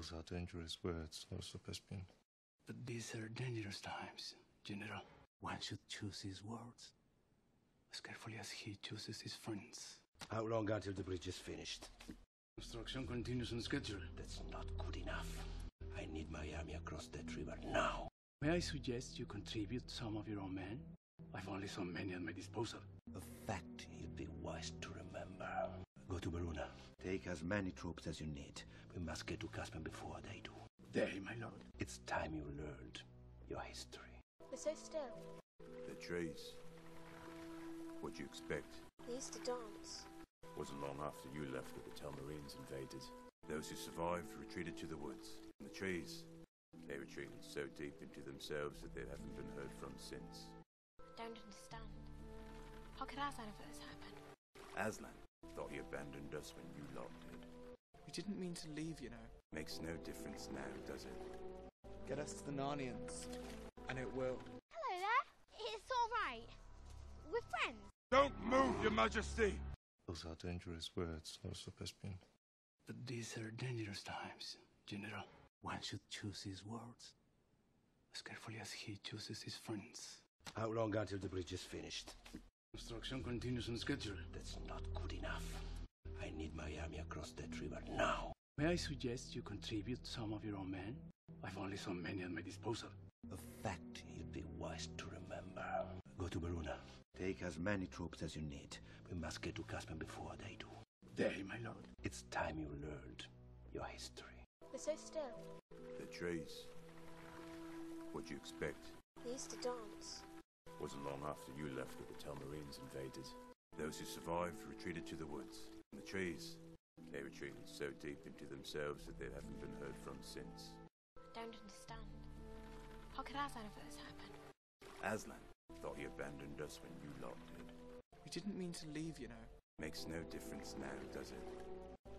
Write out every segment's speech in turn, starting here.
Those are dangerous words, Lord Sopespian. But these are dangerous times, General. One should choose his words as carefully as he chooses his friends. How long until the bridge is finished? Construction continues on schedule. That's not good enough. I need my army across that river now. May I suggest you contribute some of your own men? I've only so many at my disposal. A fact you'd be wise to remember. Go to Beruna. Take as many troops as you need. We must get to Caspian before they do. Day, my lord. It's time you learned your history. We're so still. The trees. What'd you expect? They used to dance. Wasn't long after you left that the Telmarines invaded. Those who survived retreated to the woods. And the trees. They retreated so deep into themselves that they haven't been heard from since. I don't understand. How could Aslan have let this happen? Aslan thought he abandoned us when you lot did. We didn't mean to leave, you know. Makes no difference now, does it? Get us to the Narnians. And it will. Hello there. It's all right. We're friends. Don't move, your majesty! Those are dangerous words, Lord Sopespian. But these are dangerous times, General. One should choose his words as carefully as he chooses his friends. How long until the bridge is finished? Construction continues on schedule. That's not good enough. I need my army across that river now. May I suggest you contribute some of your own men? I've only so many at my disposal. A fact you'd be wise to remember. Go to Beruna. Take as many troops as you need. We must get to Caspian before they do. Day, my lord. It's time you learned your history. We're so still. The trees. What'd you expect? They used to dance. Wasn't long after you left that the Telmarines invaded. Those who survived retreated to the woods. And the trees. They retreated so deep into themselves that they haven't been heard from since. I don't understand. How could Aslan have this happen? Aslan thought he abandoned us when you lot did. We didn't mean to leave, you know. Makes no difference now, does it?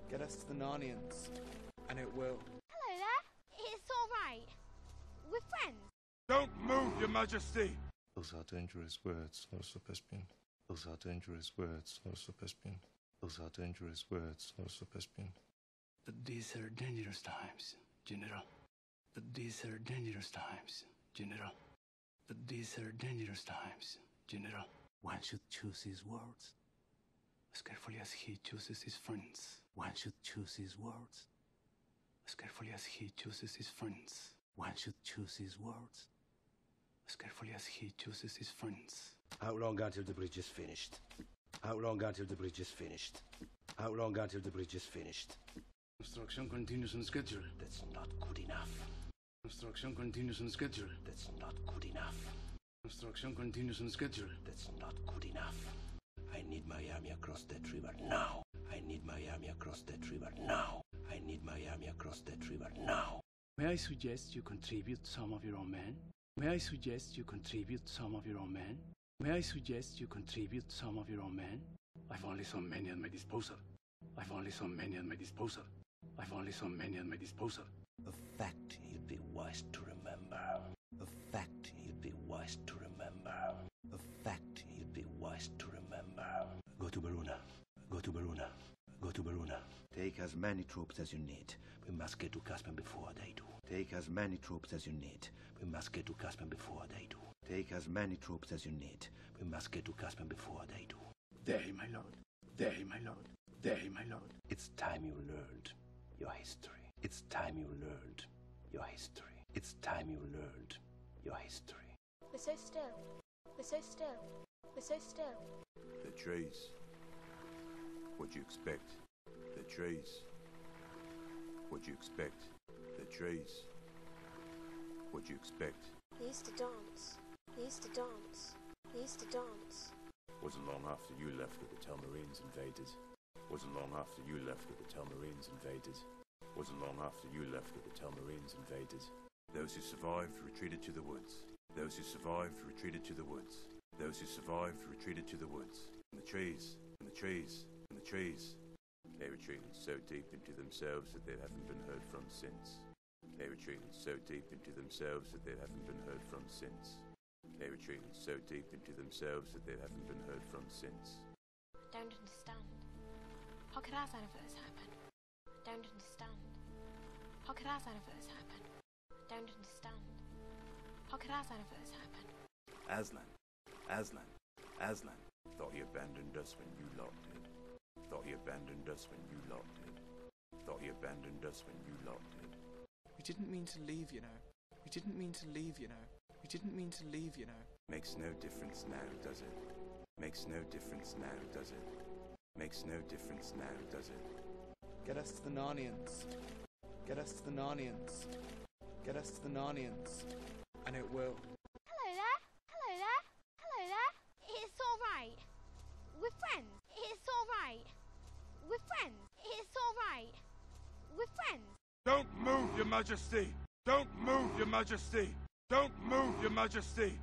Get us to the Narnians. And it will. Hello there. It's all right. We're friends. Don't move, your majesty! Those are dangerous words, Lord Sopespian. Those are dangerous words, Lord Sopespian. Those are dangerous words, Lord Sopespian. But these are dangerous times, General. But these are dangerous times, General. But these are dangerous times, General. One should choose his words as carefully as he chooses his friends. One should choose his words as carefully as he chooses his friends. One should choose his words as carefully as he chooses his friends. How long until the bridge is finished? How long until the bridge is finished? How long until the bridge is finished? Construction continues on schedule. That's not good enough. Construction continues on schedule. That's not good enough. Construction continues on schedule. That's not good enough. I need my army across that river now. I need my army across that river now. I need my army across that river now. May I suggest you contribute some of your own men? May I suggest you contribute some of your own men? May I suggest you contribute some of your own men? I've only so many at my disposal. I've only so many at my disposal. I've only so many at my disposal. A fact you'd be wise to remember. A fact you'd be wise to remember. A fact you'd be wise to remember. Go to Beruna. Go to Beruna. Go to Beruna. Take as many troops as you need. We must get to Caspian before they do. Take as many troops as you need. We must get to Caspian before they do. Take as many troops as you need. We must get to Caspian before they do. Day, my lord. Day, my lord. Day, my lord. It's time you learned your history. It's time you learned your history. It's time you learned your history. We're so still. We're so still. We're so still. The trees. What'd you expect? The trees. What'd you expect? The trees. What'd you expect? They used to dance. They used to dance. They used to dance. Wasn't long after you left that the Telmarines invaded. Wasn't long after you left that the Telmarines invaded. Wasn't long after you left that the Telmarines invaded. Those who survived retreated to the woods. Those who survived retreated to the woods. Those who survived retreated to the woods. And the trees, and the trees, and the trees. They retreated so deep into themselves that they haven't been heard from since. They retreated so deep into themselves that they haven't been heard from since. They retreated so deep into themselves that they haven't been heard from since. Don't understand. How could Aslan have let this happen? Don't understand. How could our anniversary happen? I don't understand. How could Aslan our this happen? Aslan. Aslan. Aslan. Thought he abandoned us when you lot did. Thought he abandoned us when you lot did. Thought he abandoned us when you lot did. We didn't mean to leave, you know. We didn't mean to leave, you know. We didn't mean to leave, you know. Makes no difference now, does it? Makes no difference now, does it? Makes no difference now, does it? Get us to the Narnians. Get us to the Narnians. Get us to the Narnians. And it will. Hello there. Hello there. Hello there. It's all right. We're friends. It's all right. We're friends. It's all right. We're friends. Don't move, Your Majesty! Don't move, Your Majesty! Don't move, Your Majesty!